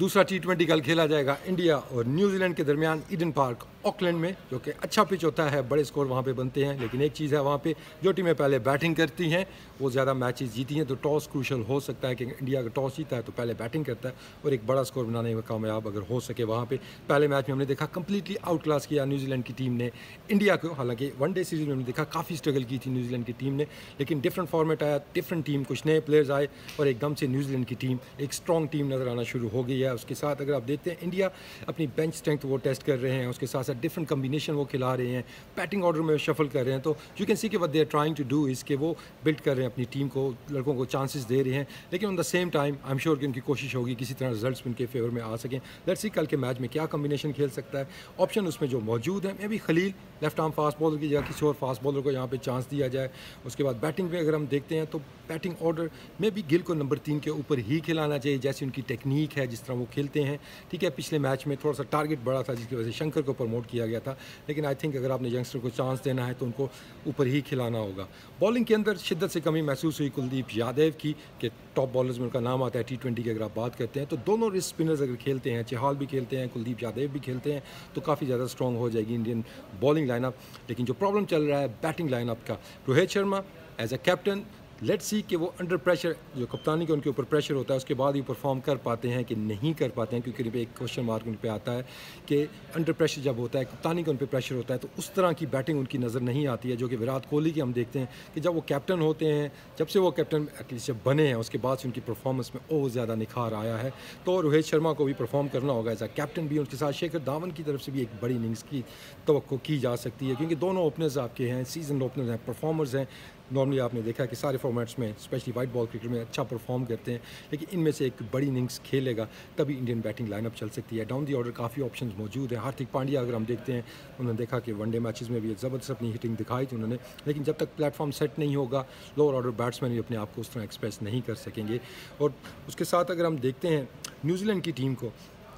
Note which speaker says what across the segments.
Speaker 1: دوسرا T twenty کل کھیلا جائے گا انڈیا اور نیوزی لینڈ کے درمیان ایڈن پارک آکلینڈ میں، جو کہ اچھا پچ ہوتا ہے، بڑے اسکور وہاں پہ بنتے ہیں. لیکن ایک چیز ہے وہاں پہ، جو ٹیمیں پہلے بیٹنگ کرتی ہیں، وہ زیادہ میچز جیتی ہیں. تو ٹاس کروشل ہو سکتا ہے کہ انڈیا اگر ٹاس جیتا ہے تو پہلے بیٹنگ کرتا ہے. اور ایک بڑا اسکور بنانے میں کامیاب اگر ہو سکے وہاں پہ. پہلے میچ میں ہم نے دیکھا کمپلیٹلی آؤٹ کلاس کیا نیوزی لینڈ کی ٹیم نے. انڈیا کو، حالانکہ ون ڈے سیریز میں ہم نے دیکھا کافی اسٹرگل کی تھی نیوزی لینڈ کی ٹیم نے. لیکن ڈفرنٹ فارمیٹ آیا ڈفرنٹ ٹیم کچھ نئے پلیئرز آئے اور ایک دم سے نیوزی لینڈ کی ٹیم ایک اسٹرانگ ٹیم نظر آنا شروع ہو گئی ہے. اس کے ساتھ اگر آپ دیکھتے ہیں انڈیا اپنی بینچ اسٹرینتھ وہ ٹیسٹ کر رہے ہیں. اس کے ساتھ ساتھ ڈفرنٹ کمبینیشن وہ کھلا رہے ہیں بیٹنگ آرڈر میں شفل کر رہے ہیں، تو یو کین سی کہ what they are trying to do اس کے وہ بلڈ کر رہے ہیں اپنی ٹیم کو، لڑکوں کو چانسز دے رہے ہیں، لیکن on the same time I am sure کہ ان کی کوشش ہوگی کسی طرح رزلٹس ان کے فیور میں آ سکیں. لیٹ سی کل کے میچ میں کیا کمبینیشن کھیل سکتا ہے. آپشن اس میں جو موجود ہے میں بھی Khalil left arm fast bowler کی جگہ، کسی اور فاسٹ بالر کو یہاں پہ چانس دیا جائے. اس کے بعد بیٹنگ میں اگر ہم دیکھتے ہیں تو بیٹنگ آرڈر میں بھی گل کو نمبر تین کے اوپر ہی کھلانا چاہیے جیسے ان کی ٹیکنیک ہے جس طرح وہ کھیلتے ہیں. ٹھیک ہے، پچھلے میچ میں تھوڑا سا ٹارگیٹ بڑا تھا جس کی وجہ سے شنکر کو پروموٹ کیا گیا تھا لیکن آئی تھنک اگر آپ نے ینگسٹر کو چانس دینا ہے تو ان کو اوپر ہی کھلانا ہوگا بالنگ کے اندر شدت سے کمی محسوس ہوئی کلدیپ یادیو کی کہ ٹاپ بالرز میں ان کا نام آتا ہے ٹی ٹوینٹی کی اگر آپ بات کرتے ہیں تو دونوں ریس اسپنرز اگر کھیلتے ہیں چہال بھی کھیلتے ہیں کلدیپ یادیو بھی کھیلتے ہیں تو کافی زیادہ اسٹرانگ ہو جائے گی انڈین بالنگ لائن اپ لیکن جو پرابلم چل رہا ہے بیٹنگ لائن اپ کا Rohit Sharma as a captain let see کہ وہ انڈر پریشر جو کپتانی کا ان کے اوپر پریشر ہوتا ہے، اس کے بعد ہی پرفارم کر پاتے ہیں کہ نہیں کر پاتے ہیں، کیونکہ ایک کوشچن مارک ان پہ آتا ہے کہ انڈر پریشر جب ہوتا ہے، کپتانی کا ان پہ پریشر ہوتا ہے، تو اس طرح کی بیٹنگ ان کی نظر نہیں آتی ہے، جو کہ وراٹ کوہلی کی ہم دیکھتے ہیں کہ جب وہ کیپٹن ہوتے ہیں، جب سے وہ کیپٹن ایٹ لیسٹ جب بنے ہیں، اس کے بعد سے ان کی پرفارمنس میں اور زیادہ نکھار آیا ہے۔ تو روہت شرما کو بھی پرفارم کرنا ہوگا ایز اے کیپٹن بھی ان کے ساتھ شیکھر دھاون کی طرف سے بھی ایک بڑی اننگس کی توقع کی جا سکتی ہے، کیونکہ دونوں اوپنرز آپ کے ہیں سیزن اوپنرز ہیں پرفارمرز ہیں۔ نارملی آپ نے دیکھا کہ سارے فارمیٹس میں اسپیشلی وائٹ بال کرکٹ میں اچھا پرفارم کرتے ہیں، لیکن ان میں سے ایک بڑی اننگس کھیلے گا، تبھی انڈین بیٹنگ لائن اپ چل سکتی ہے۔ ڈاؤن دی آرڈر کافی آپشنز موجود ہیں۔ ہارتک پانڈیا اگر ہم دیکھتے ہیں، انہوں نے دیکھا کہ ون ڈے میچز میں بھی زبردست اپنی ہٹنگ دکھائی تھی انہوں نے، لیکن جب تک پلیٹ فارم سیٹ نہیں ہوگا لوور آرڈر بیٹسمین بھی اپنے آپ کو اس طرح ایکسپریس نہیں کر سکیں گے۔ اور اس کے ساتھ اگر ہم دیکھتے ہیں نیوزی لینڈ کی ٹیم کو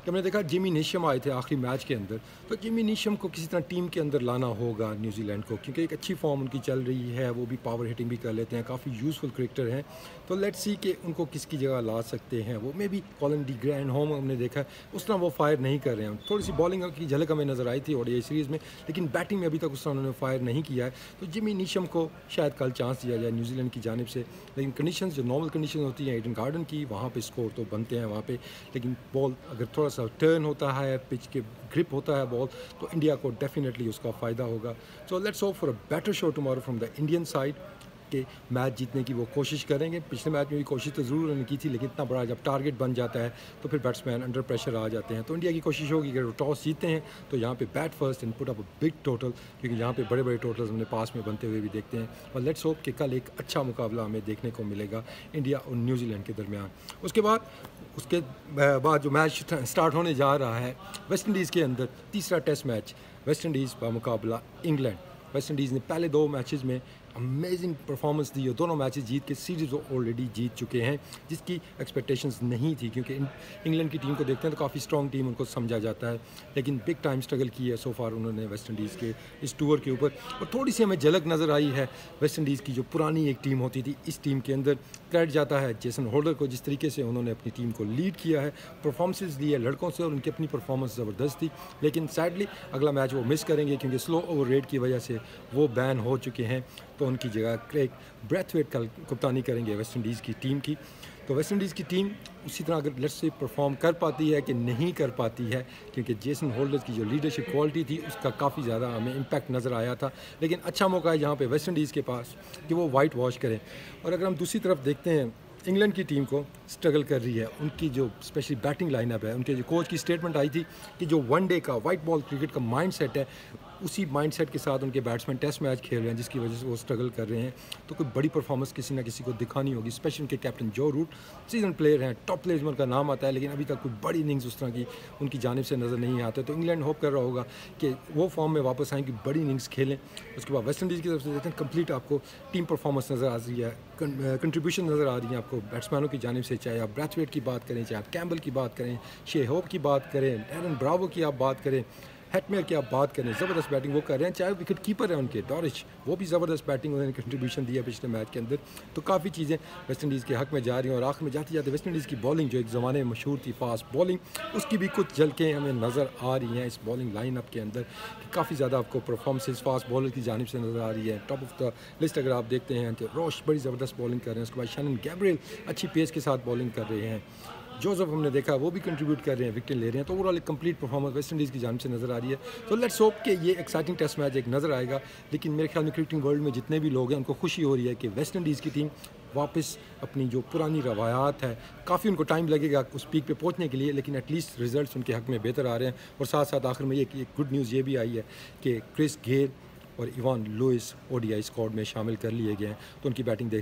Speaker 1: کہ ہم نے دیکھا جیمی نیشم آئے تھے آخری میچ کے اندر، تو جیمی نیشم کو کسی طرح ٹیم کے اندر لانا ہوگا نیوزی لینڈ کو، کیونکہ ایک اچھی فارم ان کی چل رہی ہے، وہ بھی پاور ہٹنگ بھی کر لیتے ہیں، کافی یوزفل کرکٹر ہیں۔ تو لیٹ سی کہ ان کو کس کی جگہ لا سکتے ہیں۔ وہ میں بھی کالن ڈی گرینڈ ہوم ہم نے دیکھا اس طرح وہ فائر نہیں کر رہے ہیں۔ تھوڑی سی بالنگ کی جھلک ہمیں نظر آئی تھی اور یہ سیریز میں، لیکن بیٹنگ میں ابھی تک اس طرح انہوں نے فائر نہیں کیا ہے۔ تو جمی نیشم کو شاید کل چانس دیا جائے نیوزی لینڈ کی جانب سے۔ لیکن کنڈیشنز جو نارمل کنڈیشن ہوتی ہیں ایڈن گارڈن کی، وہاں پہ اسکور تو بنتے ہیں، وہاں پہ، لیکن بال اگر تھوڑا سا ٹرن ہوتا ہے پچ کے گرپ ہوتا ہے بال تو انڈیا کو ڈیفینیٹلی اس کا فائدہ ہوگا۔ So let's hope for a better show tomorrow from the Indian side کہ میچ جیتنے کی وہ کوشش کریں گے۔ پچھلے میچ میں بھی کوشش تو ضرور انہوں نے کی تھی، لیکن اتنا بڑا جب ٹارگیٹ بن جاتا ہے تو پھر بیٹسمین انڈر پریشر آ جاتے ہیں۔ تو انڈیا کی کوشش ہوگی کہ وہ ٹاس جیتے ہیں تو یہاں پہ bat first and put up big total کیونکہ یہاں پہ بڑے بڑے ٹوٹلز ہم نے پاس میں بنتے ہوئے بھی دیکھتے ہیں۔ اور لیٹس ہوپ کہ کل ایک اچھا مقابلہ ہمیں دیکھنے کو ملے گا انڈیا اور نیوزی لینڈ کے درمیان۔ اس کے بعد، اس کے بعد جو میچ اسٹارٹ ہونے جا رہا ہے ویسٹ انڈیز کے اندر تیسرا ٹیسٹ میچ ویسٹ انڈیز کا مقابلہ انگلینڈ ویسٹ انڈیز نے پہلے دو میچز میں امیزنگ پرفارمنس دی اور دونوں میچز جیت کے سیریز آلریڈی جیت چکے ہیں جس کی ایکسپیکٹیشنز نہیں تھی کیونکہ انگلینڈ کی ٹیم کو دیکھتے ہیں تو کافی اسٹرانگ ٹیم ان کو سمجھا جاتا ہے لیکن بگ ٹائم اسٹرگل کی ہے سو فار انہوں نے ویسٹ انڈیز کے اس ٹور کے اوپر اور تھوڑی سی ہمیں جھلک نظر آئی ہے ویسٹ انڈیز کی جو پرانی ایک ٹیم ہوتی تھی اس ٹیم کے اندر کریڈ جاتا ہے جیسن ہولڈر کو جس طریقے سے انہوں نے اپنی ٹیم کو لیڈ کیا ہے پرفارمنسز دی ہے لڑکوں سے اور ان کی اپنی پرفارمنس زبردست تھی لیکن سیڈلی اگلا میچ وہ مس کریں گے کیونکہ سلو اوور ریٹ کی وجہ سے وہ بین ہو چکے ہیں تو ان کی جگہ کریک بریتھ ویٹ کل کپتانی کریں گے ویسٹ انڈیز کی ٹیم کی۔ تو ویسٹ انڈیز کی ٹیم اسی طرح اگر لیٹ سے پرفارم کر پاتی ہے کہ نہیں کر پاتی ہے، کیونکہ جیسن ہولڈر کی جو لیڈرشپ کوالٹی تھی، اس کا کافی زیادہ ہمیں امپیکٹ نظر آیا تھا۔ لیکن اچھا موقع ہے جہاں پہ ویسٹ انڈیز کے پاس کہ وہ وائٹ واش کریں۔ اور اگر ہم دوسری طرف دیکھتے ہیں، انگلینڈ کی ٹیم کو اسٹرگل کر رہی ہے۔ ان کی جو اسپیشلی بیٹنگ لائن اپ ہے، ان کے جو کوچ کی اسٹیٹمنٹ آئی تھی کہ جو ون ڈے کا وائٹ بال کرکٹ کا مائنڈ سیٹ ہے اسی مائنڈ سیٹ کے ساتھ ان کے بیٹسمین ٹیسٹ میچ کھیل رہے ہیں، جس کی وجہ سے وہ اسٹرگل کر رہے ہیں۔ تو کوئی بڑی پرفارمنس کسی نہ کسی کو دکھانی ہوگی اسپیشلی ان کے captain Joe Root seasoned player ہیں ٹاپ پلیئرز میں ان کا نام آتا ہے، لیکن ابھی تک کوئی بڑی اننگز اس طرح کی ان کی جانب سے نظر نہیں آتے۔ تو انگلینڈ ہوپ کر رہا ہوگا کہ وہ فارم میں واپس آئیں کہ بڑی اننگس کھیلیں۔ اس کے بعد ویسٹ انڈیز کی طرف سے دیکھتے ہیں کمپلیٹ آپ کو ٹیم پرفارمنس نظر آ رہی ہے کنٹریبیوشن نظر آ رہی ہے آپ کو بیٹسمینوں کی جانب سے۔ چاہے آپ بریتھ ویٹ کی بات کریں، چاہے آپ کیمبل کی بات کریں شے ہوپ کی بات کریں ایرن براوو کی آپ بات کریں۔ ہیٹمیئر کی آپ بات کریں، زبردست بیٹنگ وہ کر رہے ہیں، چاہے وکٹ کیپر ہیں ان کے ڈورش وہ بھی زبردست بیٹنگ انہوں نے کنٹریبیوشن دیا پچھلے میچ کے اندر۔ تو کافی چیزیں ویسٹ انڈیز کے حق میں جا رہی ہیں اور آخر میں جاتے جاتے ویسٹ انڈیز کی بالنگ جو ایک زمانے میں مشہور تھی فاسٹ بالنگ اس کی بھی کچھ جھلکیں ہمیں نظر آ رہی ہیں اس بالنگ لائن اپ کے اندر کہ کافی زیادہ آپ کو پرفارمنسز فاسٹ بالر کی جانب سے نظر آ رہی ہے ٹاپ آف دا لسٹ اگر آپ دیکھتے ہیں کہ روش بڑی زبردست بالنگ کر رہے ہیں، اس کے بعد شنن گیبریل اچھی پیس کے ساتھ بالنگ کر رہے ہیں۔ جوزف ہم نے دیکھا وہ بھی کنٹریبیوٹ کر رہے ہیں وکٹیں لے رہے ہیں۔ تو اوور آل ایک کمپلیٹ پرفارمنس ویسٹ انڈیز کی جانب سے نظر آ رہی ہے۔ تو لیٹس ہوپ کہ یہ ایکسائٹنگ ٹیسٹ میچ ایک نظر آئے گا۔ لیکن میرے خیال میں کرکٹنگ ورلڈ میں جتنے بھی لوگ ہیں، ان کو خوشی ہو رہی ہے کہ ویسٹ انڈیز کی ٹیم واپس اپنی جو پرانی روایات ہے کافی ان کو ٹائم لگے گا اس پیک پہ پہنچنے کے لیے، لیکن ایٹ لیسٹ ریزلٹس ان کے حق میں بہتر آ رہے ہیں۔ اور ساتھ ساتھ آخر میں یہ گڈ نیوز یہ بھی آئی ہے کہ کرس گیر اور Evin Lewis O D I squad میں شامل کر لیے گئے ہیں۔ تو ان کی بیٹنگ دیکھنے